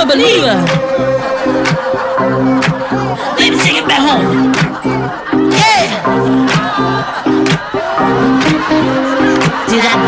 I'm a believer. Let me take it back home. Yeah. Did I,